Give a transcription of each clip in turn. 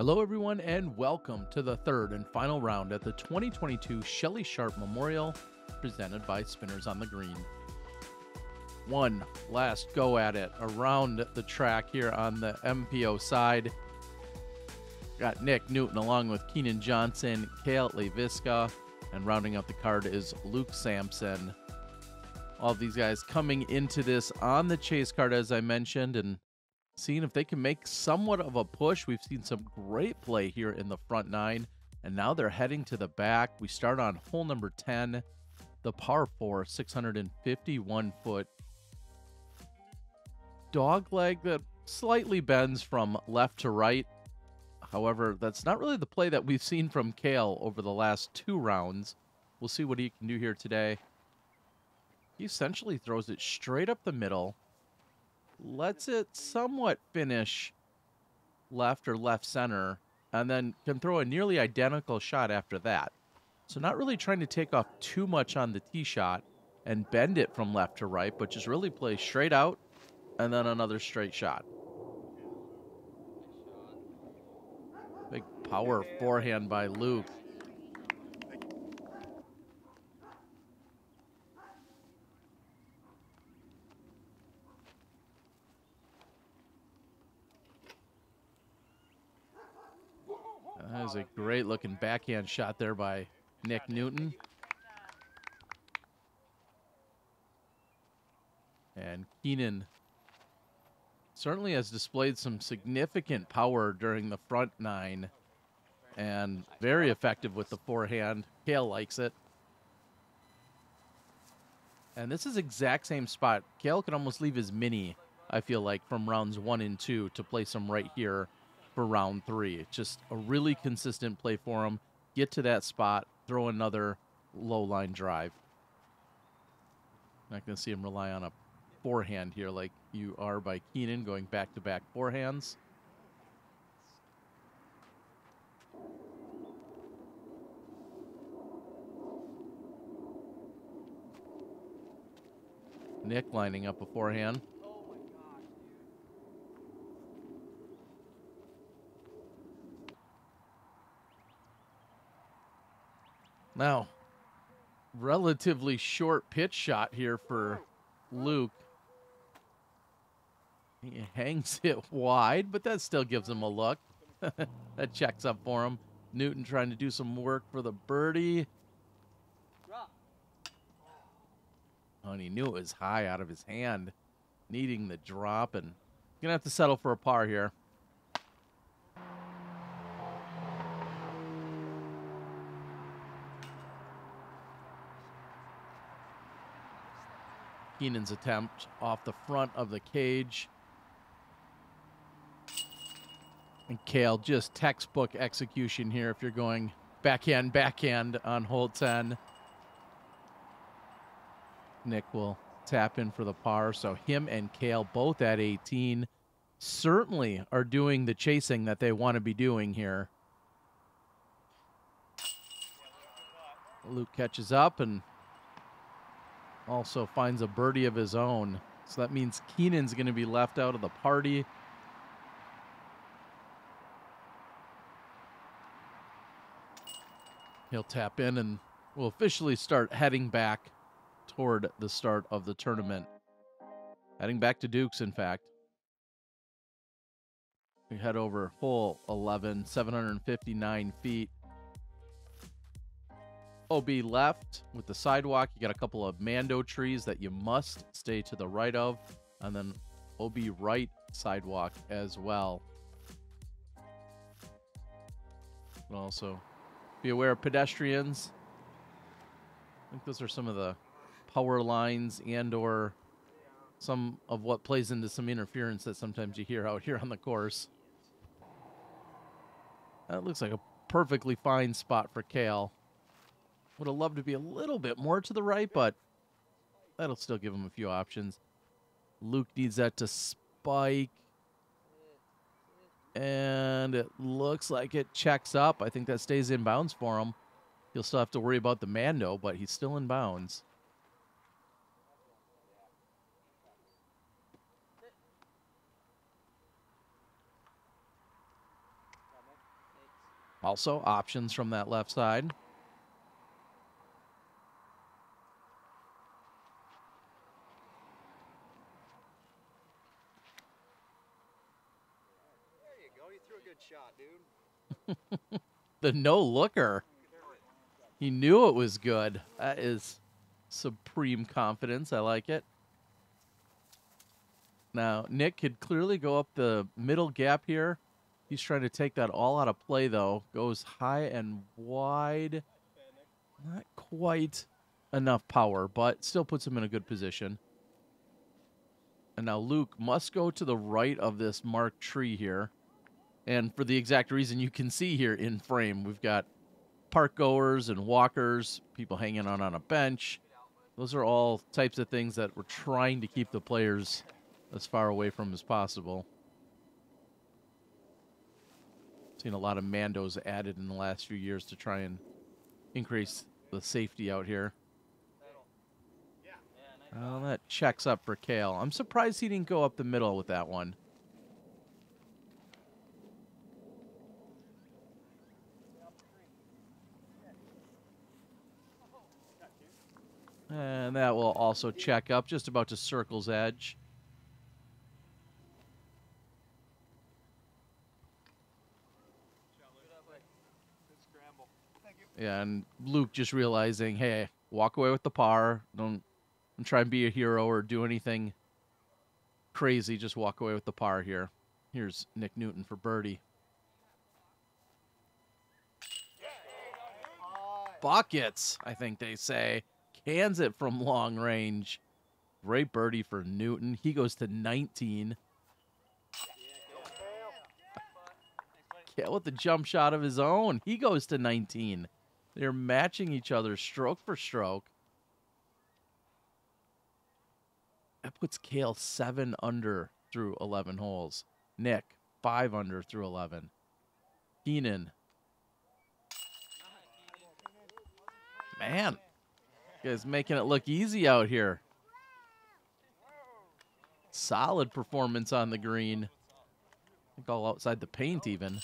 Hello, everyone, and welcome to the third and final round at the 2022 Shelly Sharpe Memorial presented by Spinners on the Green. One last go at it around the track here on the MPO side. Got Nick Newton along with Kennan Johnson, Cale Leiviska, and rounding out the card is Luke Samson. All these guys coming into this on the chase card, as I mentioned, and seeing if they can make somewhat of a push. We've seen some great play here in the front nine, and now they're heading to the back. We start on hole number 10, the par 4, 651 foot dog leg that slightly bends from left to right. However, that's not really the play that we've seen from Cale over the last two rounds. We'll see what he can do here today. He essentially throws it straight up the middle, lets it somewhat finish left or left center, and then can throw a nearly identical shot after that. So not really trying to take off too much on the tee shot and bend it from left to right, but just really play straight out and then another straight shot. Big power forehand by Luke. That is a great looking backhand shot there by Nick Newton. And Kennan certainly has displayed some significant power during the front nine and very effective with the forehand. Cale likes it. And this is exact same spot. Cale could almost leave his mini, I feel like, from rounds one and two to place him right here for round three. It's just a really consistent play for him. Get to that spot, throw another low line drive. Not going to see him rely on a forehand here like you are by Kennan going back to back forehands. Nick lining up a Now, relatively short pitch shot here for Luke. He hangs it wide, but that still gives him a look. that checks up for him. Newton trying to do some work for the birdie. Oh, and he knew it was high out of his hand, needing the drop, and gonna have to settle for a par here. Kennan's attempt off the front of the cage. And Cale, just textbook execution here if you're going backhand, backhand on hole 10. Nick will tap in for the par. So him and Cale both at 18 certainly are doing the chasing that they want to be doing here. Luke catches up and also finds a birdie of his own. So that means Kennan's going to be left out of the party. He'll tap in and we'll officially start heading back toward the start of the tournament. Heading back to Dukes, in fact. We head over hole 11, 759 feet. OB left with the sidewalk. You got a couple of Mando trees that you must stay to the right of. And then OB right sidewalk as well. Also, be aware of pedestrians. I think those are some of the power lines and or some of what plays into some interference that sometimes you hear out here on the course. That looks like a perfectly fine spot for Cale. Would have loved to be a little bit more to the right, but that'll still give him a few options. Luke needs that to spike. And it looks like it checks up. I think that stays in bounds for him. He'll still have to worry about the Mando, but he's still in bounds. Also, options from that left side. There you go. You threw a good shot, dude. the no looker. He knew it was good. That is supreme confidence. I like it. Now, Nick could clearly go up the middle gap here. He's trying to take that all out of play, though. Goes high and wide. Not quite enough power, but still puts him in a good position. And now Luke must go to the right of this marked tree here. And for the exact reason you can see here in frame, we've got park goers and walkers, people hanging on on a bench. Those are all types of things that we're trying to keep the players as far away from as possible. Seen a lot of Mandos added in the last few years to try and increase the safety out here. Well, that checks up for Cale. I'm surprised he didn't go up the middle with that one. And that will also check up just about to circle's edge. Yeah, and Luke just realizing, hey, walk away with the par. Don't, don't try and be a hero or do anything crazy. Just walk away with the par here. Here's Nick Newton for birdie. Buckets, I think they say. Cans it from long range. Great birdie for Newton. He goes to 19. Cale with the jump shot of his own. He goes to 19. They're matching each other stroke for stroke. That puts Cale seven under through 11 holes. Nick, five under through 11. Kennan. Man, you guys making it look easy out here. Solid performance on the green. I think all outside the paint even.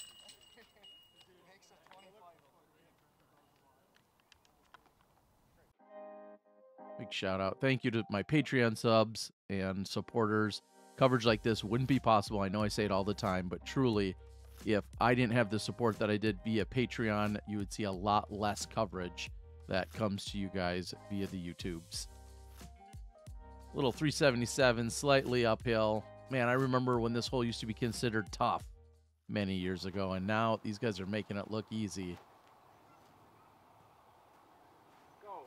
Big shout out. Thank you to my Patreon subs and supporters. Coverage like this wouldn't be possible. I know I say it all the time, but truly, if I didn't have the support that I did via Patreon, you would see a lot less coverage that comes to you guys via the YouTubes. Little 377, slightly uphill. Man, I remember when this hole used to be considered tough many years ago, and now these guys are making it look easy. Go.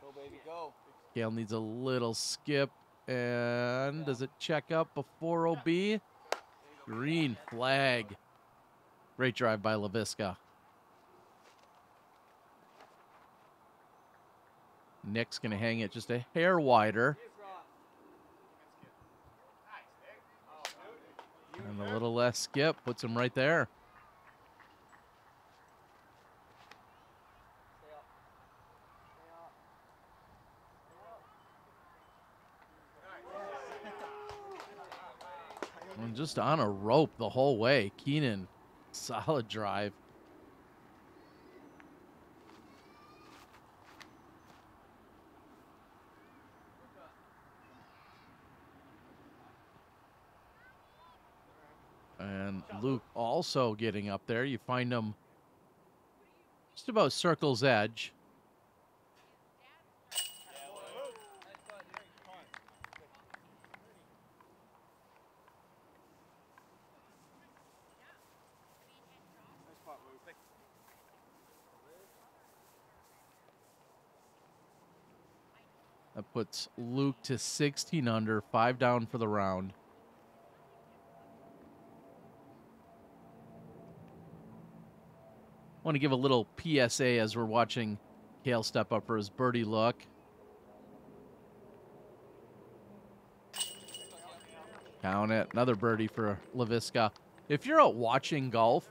Go, baby, go. Cale needs a little skip. And does it check up before OB? Green flag. Great drive by Leiviska. Nick's going to hang it just a hair wider. And a little less skip puts him right there. And just on a rope the whole way. Kennan, solid drive. And Luke also getting up there. You find him just about circle's edge. That puts Luke to 16 under, five down for the round. Want to give a little PSA as we're watching Cale step up for his birdie look. Count it. Another birdie for Leiviska. If you're out watching golf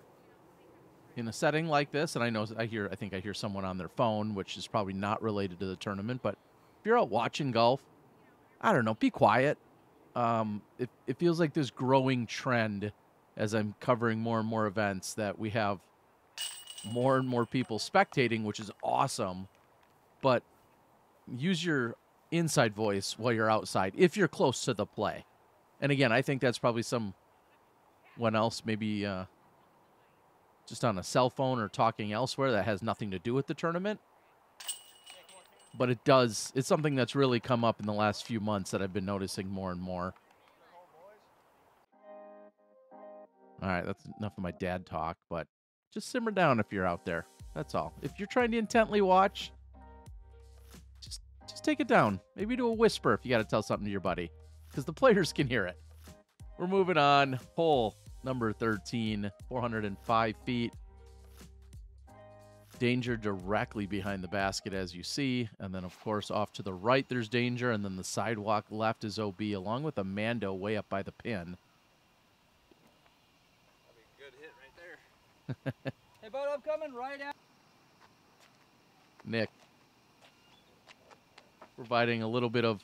in a setting like this, and I know I hear, I think I hear someone on their phone, which is probably not related to the tournament, but if you're out watching golf, I don't know, be quiet. Um, it, it feels like this growing trend as I'm covering more and more events that we have more and more people spectating, which is awesome. But use your inside voice while you're outside if you're close to the play. And again, I think that's probably someone else, maybe uh, just on a cell phone or talking elsewhere that has nothing to do with the tournament. But it does, it's something that's really come up in the last few months that I've been noticing more and more. All right, that's enough of my dad talk, but just simmer down if you're out there. That's all. If you're trying to intently watch, just just take it down. Maybe do a whisper if you got to tell something to your buddy, because the players can hear it. We're moving on. Hole number 13, 405 feet. Danger directly behind the basket, as you see. And then, of course, off to the right, there's danger. And then the sidewalk left is OB, along with Amando way up by the pin. hey, bud, I'm coming right out. Nick providing a little bit of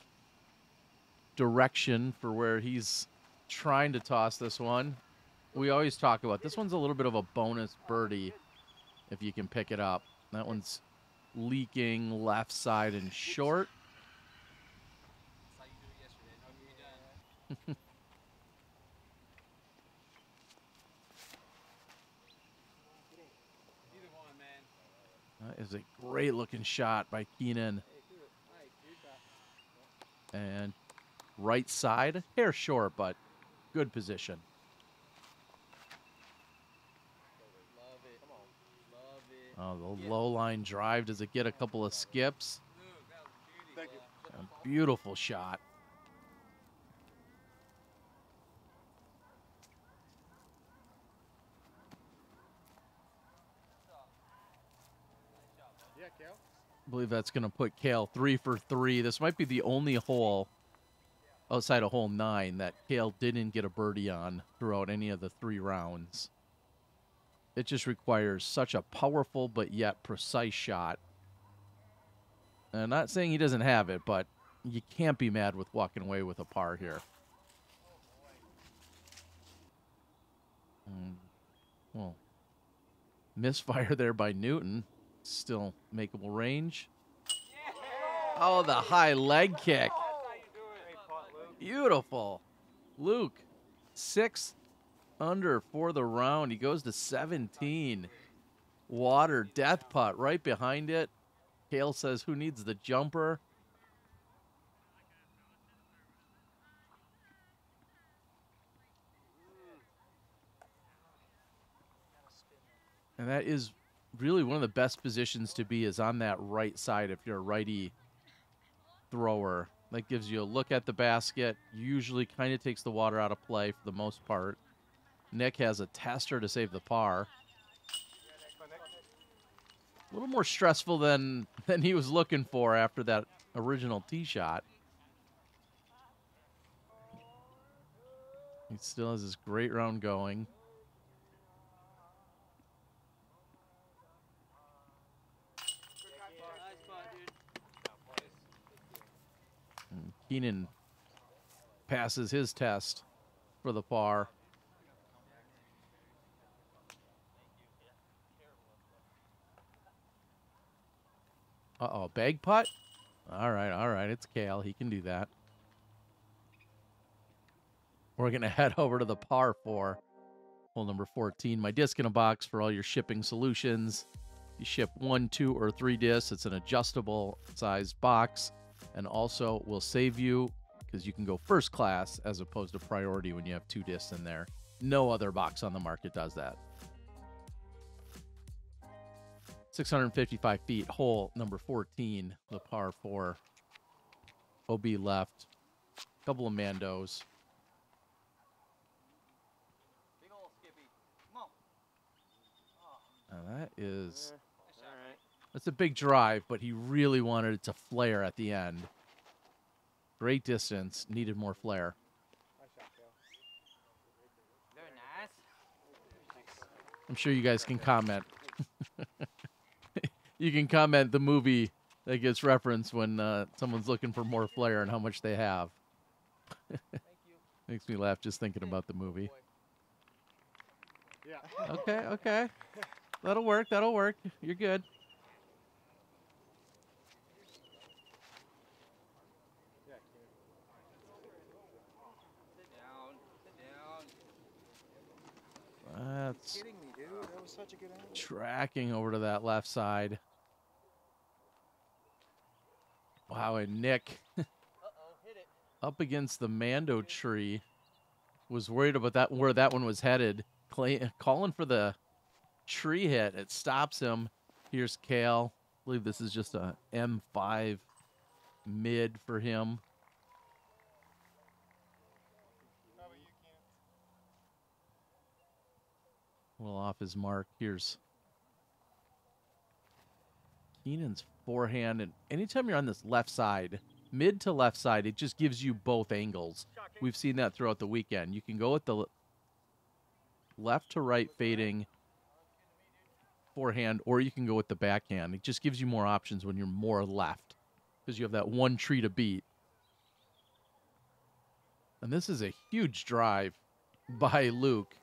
direction for where he's trying to toss this one. We always talk about this one's a little bit of a bonus birdie if you can pick it up. That one's leaking left side and short. That is a great looking shot by Kennan. And right side, hair short, but good position. Oh, the low line drive. Does it get a couple of skips? A beautiful shot. Yeah, Cal. I believe that's going to put Cale three for three. This might be the only hole outside of hole nine that Cale didn't get a birdie on throughout any of the three rounds. It just requires such a powerful but yet precise shot. And I'm not saying he doesn't have it, but you can't be mad with walking away with a par here. Mm, well, misfire there by Newton. Still makeable range. Oh, the high leg kick. Beautiful. Luke, six under for the round. He goes to 17. Water, death putt right behind it. Cale says, Who needs the jumper? And that is really one of the best positions to be is on that right side if you're a righty thrower. That gives you a look at the basket. Usually kind of takes the water out of play for the most part. Nick has a tester to save the par. A little more stressful than than he was looking for after that original tee shot. He still has this great round going. Kennan passes his test for the par. Uh oh, bag putt? All right, all right. It's Cale. He can do that. We're going to head over to the par four, hole number 14. My disc in a box for all your shipping solutions. You ship one, two, or three discs. It's an adjustable size box and also will save you because you can go first class as opposed to priority when you have two discs in there. No other box on the market does that. 655 feet, hole number 14, the par four. OB left. Couple of Mandos. Now that is that's a big drive, but he really wanted it to flare at the end. Great distance, needed more flare. I'm sure you guys can comment. you can comment the movie that gets referenced when uh, someone's looking for more flair and how much they have. Makes me laugh just thinking about the movie. Yeah. Okay, okay. that'll work. That'll work. You're good. Sit down. Sit down. That's me, dude. That was such a good angle. tracking over to that left side. Wow, and Nick up against the Mando tree was worried about that where that one was headed. Clay, calling for the tree hit. It stops him. Here's Cale. I believe this is just a M5 mid for him. Well off his mark. Here's Kennan's forehand, and anytime you're on this left side, mid to left side, it just gives you both angles. We've seen that throughout the weekend. You can go with the left to right fading forehand, or you can go with the backhand. It just gives you more options when you're more left because you have that one tree to beat. And this is a huge drive by Luke.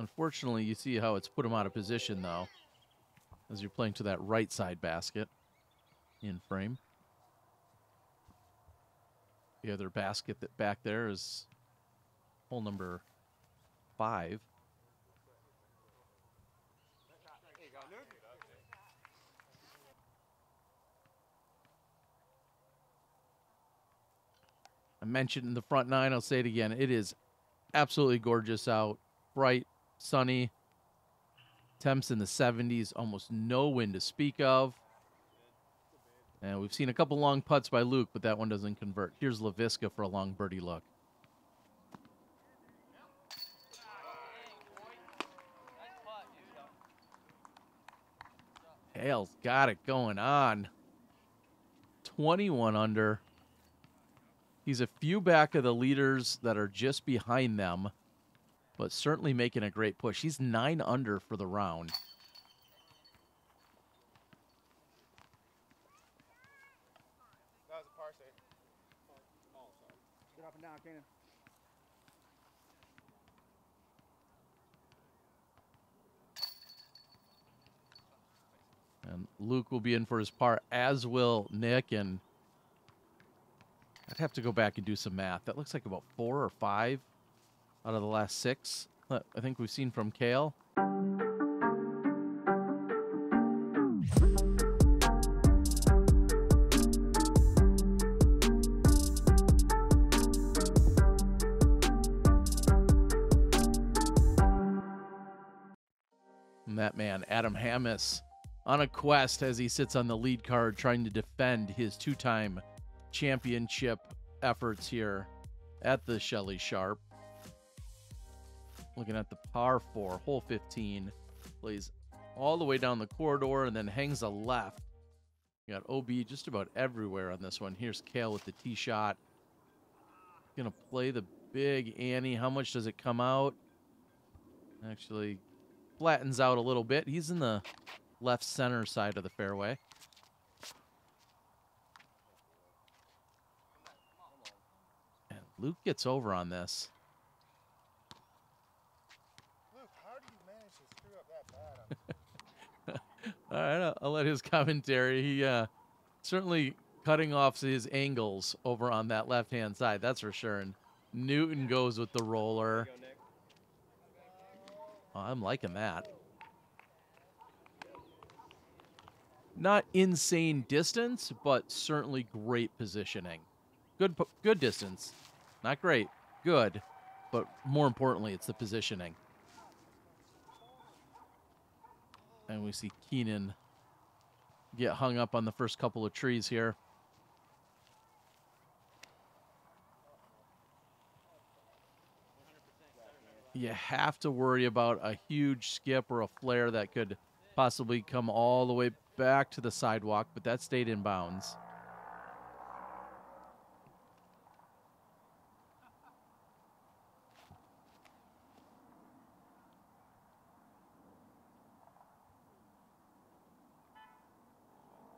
Unfortunately, you see how it's put him out of position, though, as you're playing to that right side basket in frame. The other basket that back there is hole number five. I mentioned in the front nine, I'll say it again. It is absolutely gorgeous out, bright, sunny. Temps in the 70s, almost no wind to speak of. And we've seen a couple long putts by Luke, but that one doesn't convert. Here's Leiviska for a long birdie look. Cale's got it going on. 21 under. He's a few back of the leaders that are just behind them, but certainly making a great push. He's nine under for the round. And Luke will be in for his par, as will Nick. And I'd have to go back and do some math. That looks like about four or five out of the last six I think we've seen from Cale. And that man, Adam Hammes, on a quest as he sits on the lead card trying to defend his two time championship efforts here at the Shelly Sharpe. Looking at the par four, hole 15, plays all the way down the corridor and then hangs a left. You got OB just about everywhere on this one. Here's Cale with the tee shot. Gonna play the big Annie. How much does it come out? Actually, flattens out a little bit. He's in the left center side of the fairway. And Luke gets over on this. Luke, how do you manage to screw up that bad? on- All right, I'll, let his commentary. He uh, certainly cutting off his angles over on that left hand side. That's for sure. And Newton goes with the roller. Oh, I'm liking that. Not insane distance, but certainly great positioning. Good, good distance. Not great, good, but more importantly, it's the positioning. And we see Kennan get hung up on the first couple of trees here. you have to worry about a huge skip or a flare that could possibly come all the way back to the sidewalk, but that stayed in bounds.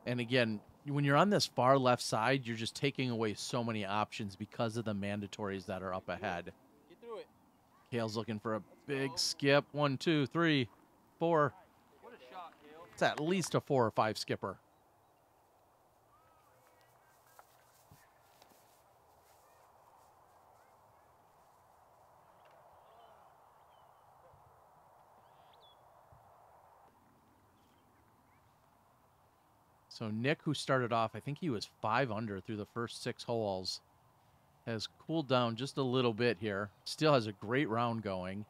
And again, when you're on this far left side, you're just taking away so many options because of the mandatories that are up ahead. Get through it. Cale's looking for a big skip. One, two, three, four. What a shot, Cale. It's at least a four or five skipper. So Nick, who started off, I think he was five under through the first six holes, has cooled down just a little bit here. Still has a great round going.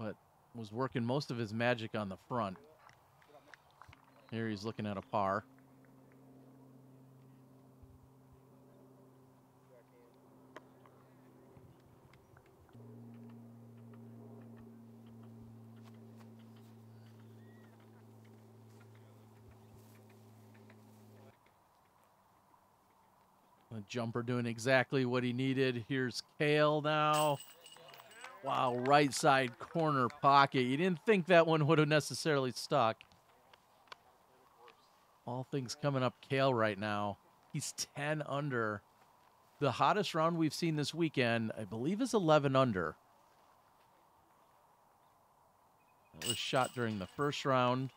But was working most of his magic on the front. Here he's looking at a par. Jumper doing exactly what he needed. Here's Cale now. Wow, right side corner pocket. You didn't think that one would have necessarily stuck. All things coming up Cale right now. He's 10 under. The hottest round we've seen this weekend, I believe, is 11 under. That was shot during the first round.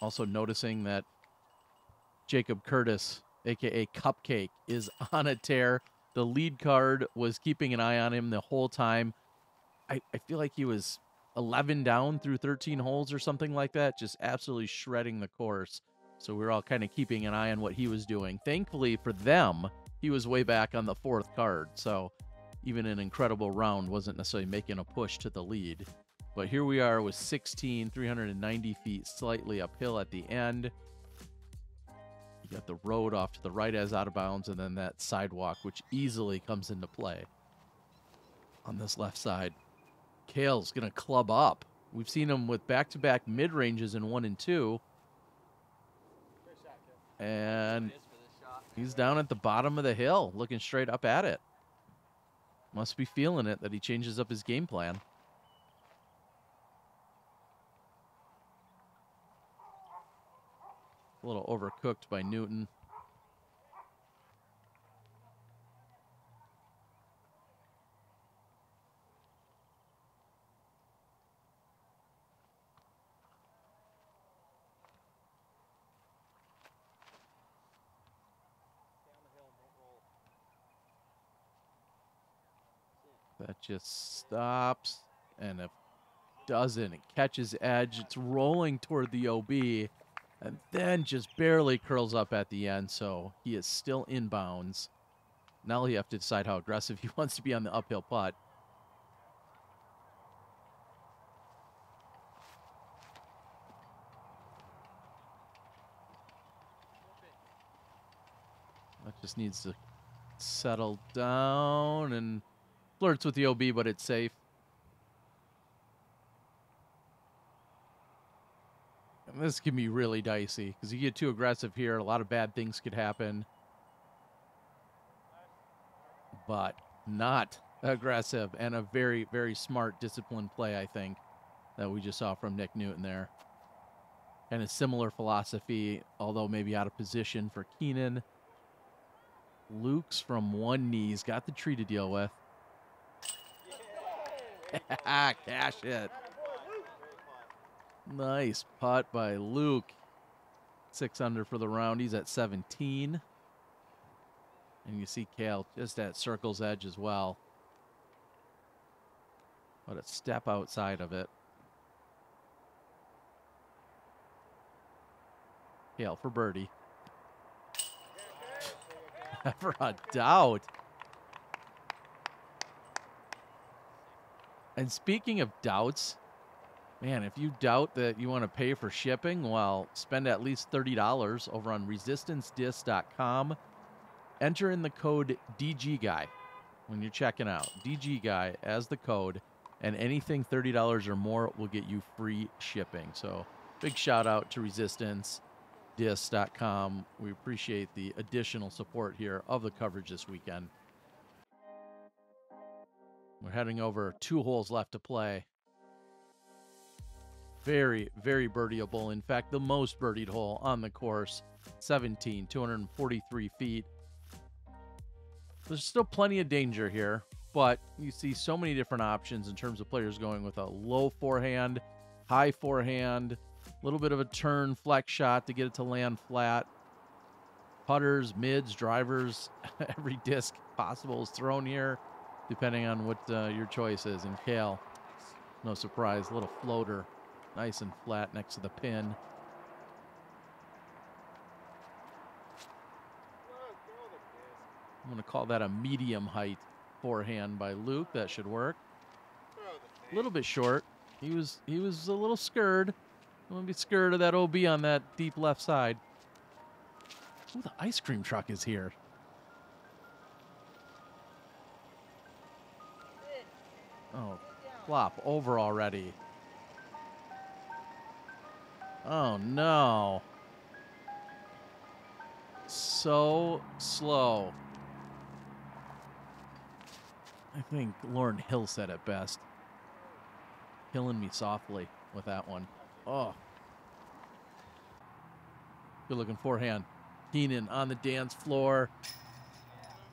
Also noticing that Jacob Curtis, aka Cupcake, is on a tear. The lead card was keeping an eye on him the whole time. I, I feel like he was 11 down through 13 holes or something like that, just absolutely shredding the course. So we were all kind of keeping an eye on what he was doing. Thankfully for them, he was way back on the fourth card. So even an incredible round wasn't necessarily making a push to the lead. But here we are with 16, 390 feet slightly uphill at the end. You got the road off to the right as out of bounds, and then that sidewalk, which easily comes into play on this left side. Cale's going to club up. We've seen him with back to back mid ranges in one and two. And he's down at the bottom of the hill, looking straight up at it. Must be feeling it that he changes up his game plan. A little overcooked by Newton. That just stops, and if doesn't, it catches edge. It's rolling toward the OB, and then just barely curls up at the end. So he is still in bounds. Now he have to decide how aggressive he wants to be on the uphill putt. That just needs to settle down and flirts with the OB, but it's safe. This can be really dicey because you get too aggressive here, a lot of bad things could happen. But not aggressive and a very, very smart, disciplined play, I think, that we just saw from Nick Newton there. And a similar philosophy, although maybe out of position for Kennan. Luke's from one knee's got the tree to deal with. Cash it. Nice putt by Luke. Six under for the round. He's at 17. And you see Cale just at circle's edge as well. But a step outside of it. Cale for birdie. Never a doubt. And speaking of doubts, man, if you doubt that you want to pay for shipping, well, spend at least $30 over on resistancediscs.com. Enter in the code DGGuy when you're checking out. DGGuy as the code, and anything $30 or more will get you free shipping. So, big shout out to resistancediscs.com. We appreciate the additional support here of the coverage this weekend. We're heading over two holes left to play. Very, very birdieable. In fact, the most birdied hole on the course 17, 243 feet. There's still plenty of danger here, but you see so many different options in terms of players going with a low forehand, high forehand, a little bit of a turn flex shot to get it to land flat. Putters, mids, drivers, every disc possible is thrown here, depending on what uh, your choice is. And Kale, no surprise, a little floater, nice and flat next to the pin. I'm going to call that a medium height forehand by Luke. That should work. A little bit short. He was he was a little scared. I'm gonna be scared of that OB on that deep left side. Ooh, the ice cream truck is here. Oh, flop over already. Oh no. So slow. I think Lauryn Hill said it best. Killing me softly with that one. Oh. Good looking forehand. Kennan on the dance floor.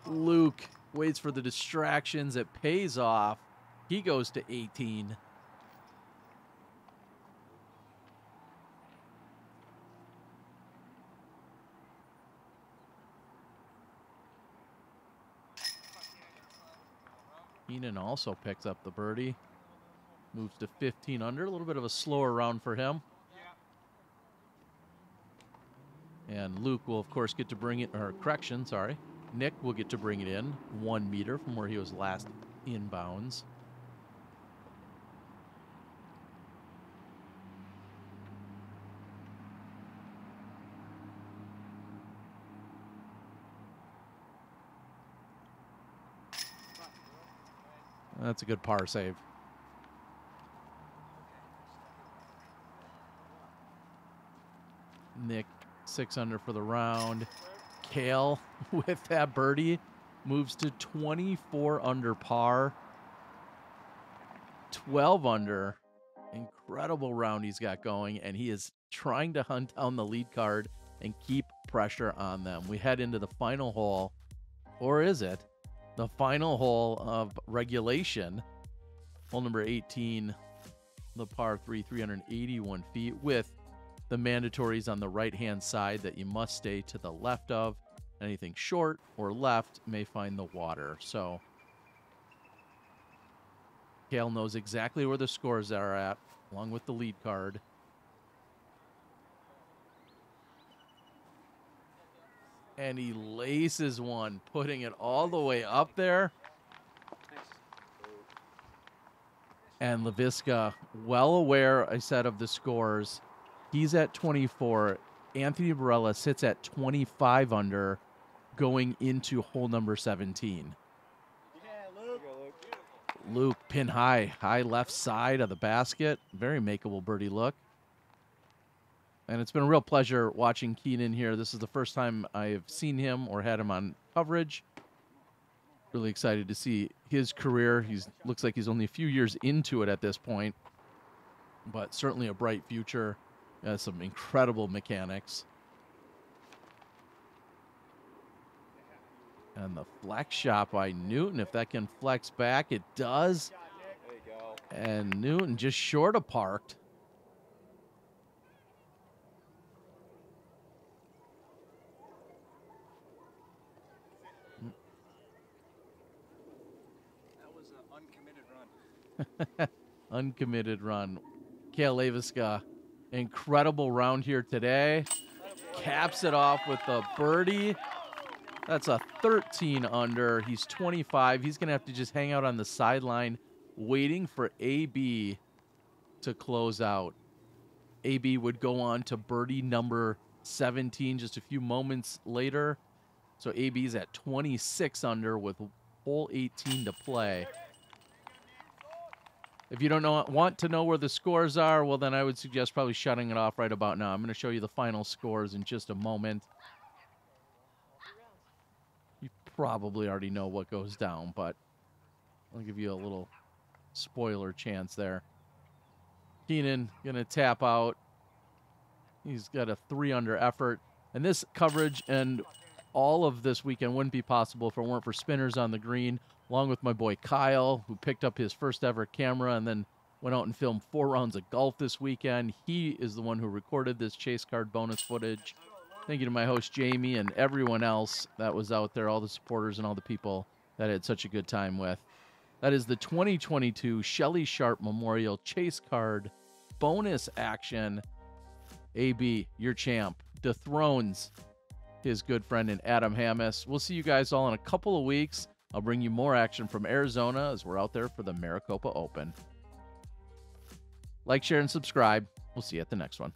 Luke waits for the distractions. It pays off. He goes to 18. Kennan also picks up the birdie. Moves to 15 under. A little bit of a slower round for him. And Luke will, of course, get to bring it, or correction, sorry. Nick will get to bring it in one meter from where he was last inbounds. That's a good par save. Nick six under for the round. Cale with that birdie moves to 24 under par. 12 under. Incredible round he's got going, and he is trying to hunt down the lead card and keep pressure on them. We head into the final hole, or is it the final hole of regulation? Hole number 18, the par 3, 381 feet, with the mandatories on the right hand side that you must stay to the left of. Anything short or left may find the water. So Cale knows exactly where the scores are at, along with the lead card. And he laces one, putting it all the way up there. And Leiviska, well aware, I said, of the scores. He's at 24. Anthony Barela sits at 25 under going into hole number 17. Yeah, Luke. Luke pin high, high left side of the basket. Very makeable birdie look. And it's been a real pleasure watching Kennan here. This is the first time I've seen him or had him on coverage. Really excited to see his career. He looks like he's only a few years into it at this point, but certainly a bright future. Has some incredible mechanics. And the flex shot by Newton, if that can flex back, it does. There you go. And Newton just short of parked. That was an uncommitted run. Cale Leiviska, incredible round here today. Caps it off with the birdie. That's a 13 under. He's 25. He's going to have to just hang out on the sideline waiting for AB to close out. AB would go on to birdie number 17 just a few moments later. So AB's at 26 under with hole 18 to play. If you don't know, want to know where the scores are, well, then I would suggest probably shutting it off right about now. I'm going to show you the final scores in just a moment. You probably already know what goes down, but I'll give you a little spoiler chance there. Kennan gonna tap out. He's got a three under effort. And this coverage and all of this weekend wouldn't be possible if it weren't for spinners on the green, along with my boy Kyle, who picked up his first ever camera and then went out and filmed four rounds of golf this weekend. He is the one who recorded this chase card bonus footage. Thank you to my host Jamie and everyone else that was out there, all the supporters and all the people that I had such a good time with. That is the 2022 Shelly Sharpe Memorial Chase Card bonus action. AB, your champ, dethrones his good friend and Adam Hammes. We'll see you guys all in a couple of weeks. I'll bring you more action from Arizona as we're out there for the Maricopa Open. Like, share, and subscribe. We'll see you at the next one.